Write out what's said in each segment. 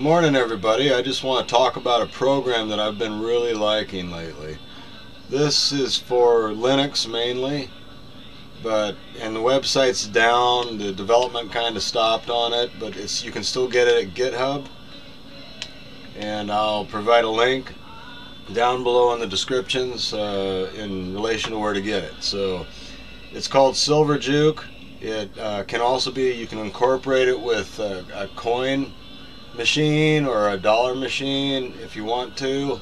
Morning everybody. I just want to talk about a program that I've been really liking lately. This is for Linux mainly, but and the website's down, the development kind of stopped on it, but it's you can still get it at GitHub. And I'll provide a link down below in the descriptions uh, in relation to where to get it. So it's called Silverjuke. It uh, can also be, you can incorporate it with a, a coin machine or a dollar machine if you want to.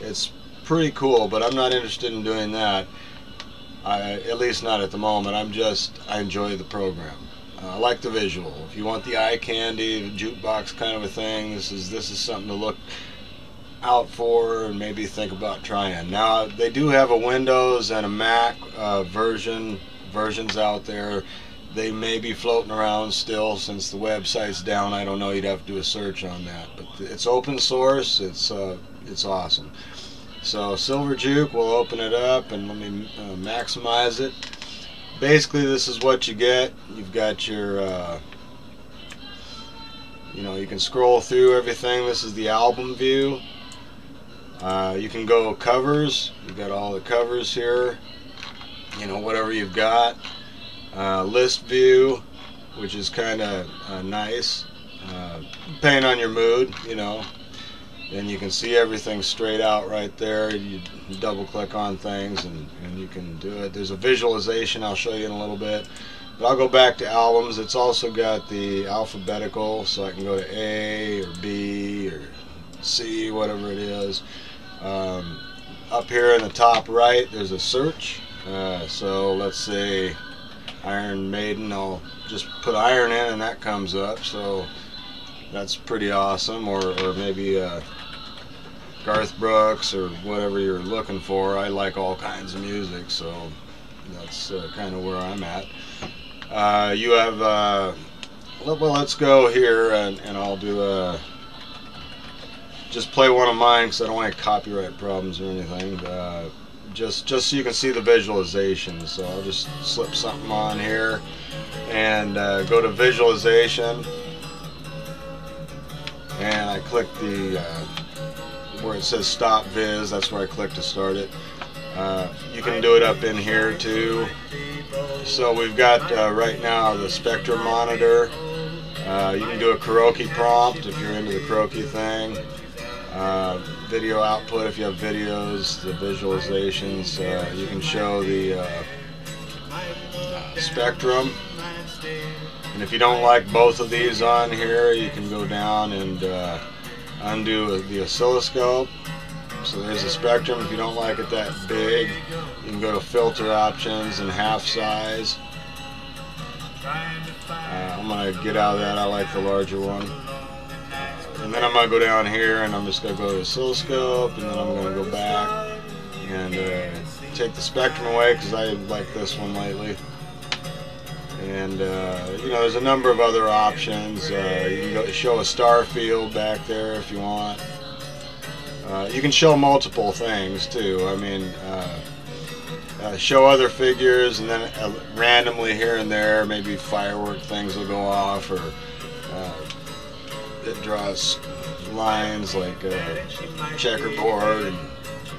It's pretty cool, but I'm not interested in doing that. I, at least not at the moment. I'm just, I enjoy the program. Uh, I like the visual. If you want the eye candy, the jukebox kind of a thing, this is this is something to look out for and maybe think about trying. Now they do have a Windows and a Mac uh, version versions out there they may be floating around still since the website's down. I don't know. You'd have to do a search on that. But it's open source. It's uh, it's awesome. So Silverjuke, we'll open it up and let me uh, maximize it. Basically, this is what you get. You've got your, uh, you know, you can scroll through everything. This is the album view. Uh, you can go covers. You've got all the covers here. You know, whatever you've got uh, list view, which is kind of uh, nice. Uh, depending on your mood, you know. Then you can see everything straight out right there. You double click on things and, and you can do it. There's a visualization I'll show you in a little bit. But I'll go back to albums. It's also got the alphabetical, so I can go to A or B or C, whatever it is. Um, up here in the top right, there's a search. Uh, so let's say Iron Maiden, I'll just put iron in and that comes up. So that's pretty awesome. Or, or maybe uh, Garth Brooks or whatever you're looking for. I like all kinds of music, so that's uh, kind of where I'm at. Uh, you have, uh, well, let's go here and, and I'll do a, just play one of mine because I don't want any copyright problems or anything. Just just so you can see the visualization. So I'll just slip something on here and uh, go to visualization. And I click the uh, where it says stop viz that's where I click to start it. Uh, you can do it up in here too. So we've got uh, right now the spectrum monitor. Uh, you can do a karaoke prompt if you're into the karaoke thing uh, video output if you have videos, the visualizations. Uh, you can show the uh, spectrum. And if you don't like both of these on here, you can go down and uh, undo the oscilloscope. So there's a spectrum. If you don't like it that big, you can go to filter options and half size. Uh, I'm going to get out of that. I like the larger one. And then I'm going to go down here and I'm just going to go to oscilloscope and then I'm going to go back and uh, take the spectrum away because I like this one lately. And uh, you know, there's a number of other options. Uh, you can show a star field back there if you want. Uh, you can show multiple things too. I mean, uh, uh, show other figures and then randomly here and there, maybe firework things will go off or that draws lines like a checkerboard and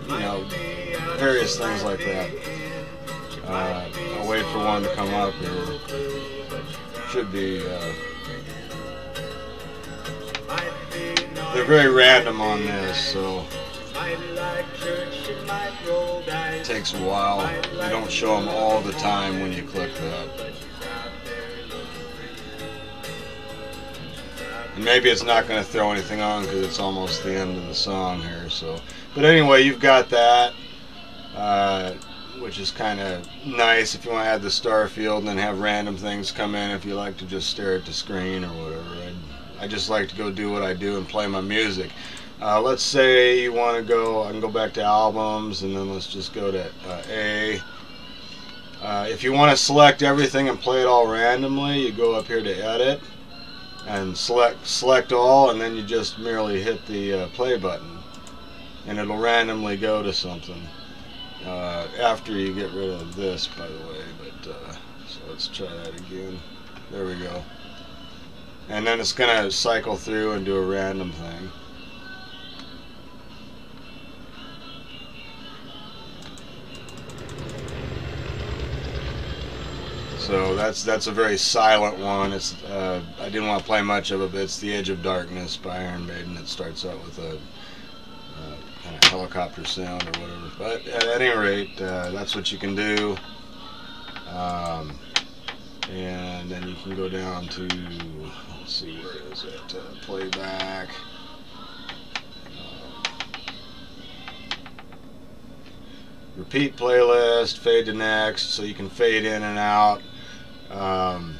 you know various things like that. Uh, I'll wait for one to come up here. Should be. Uh, they're very random on this, so it takes a while. They don't show them all the time when you click that. And maybe it's not going to throw anything on because it's almost the end of the song here. So, But anyway, you've got that, uh, which is kind of nice if you want to add the star field and then have random things come in if you like to just stare at the screen or whatever. I, I just like to go do what I do and play my music. Uh, let's say you want to go, I can go back to albums and then let's just go to uh, A. Uh, if you want to select everything and play it all randomly, you go up here to edit and select select all and then you just merely hit the uh, play button. And it'll randomly go to something uh, after you get rid of this by the way but uh, so let's try that again. There we go. And then it's to cycle through and do a random thing. So that's that's a very silent one. It's uh, I didn't want to play much of it, but it's "The Edge of Darkness" by Iron Maiden. It starts out with a uh, kind of helicopter sound or whatever. But at any rate, uh, that's what you can do. Um, and then you can go down to let's see where is it uh, playback. repeat playlist, fade to next, so you can fade in and out um,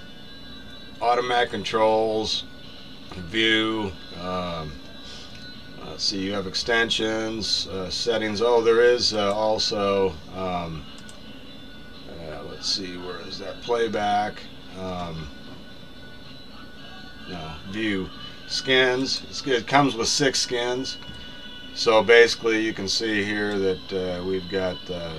automatic controls, view. Um, let's see, you have extensions, uh, settings. Oh, there is uh, also. Um, uh, let's see, where is that playback? Um, no, view skins. It comes with six skins. So basically, you can see here that uh, we've got uh,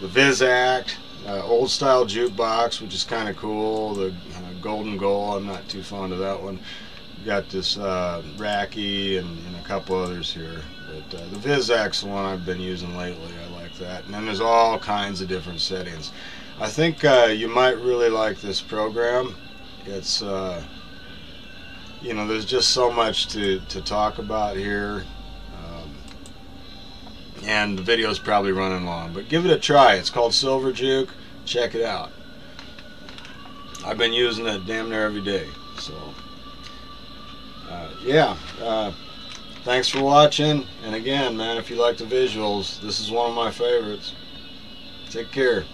the Visact, uh, old style jukebox, which is kind of cool. The uh, Golden Goal, I'm not too fond of that one. Got this uh, Racky and, and, a couple others here. But uh, the the one I've been using lately. I like that. And then there's all kinds of different settings. I think uh, you might really like this program. It's, uh, you know, there's just so much to, to talk about here and the video is probably running long. But give it a try. It's called Silverjuke. Check it out. I've been using it damn near every day. So, uh, yeah. Uh, thanks for watching. And again, man, if you like the visuals, this is one of my favorites. Take care.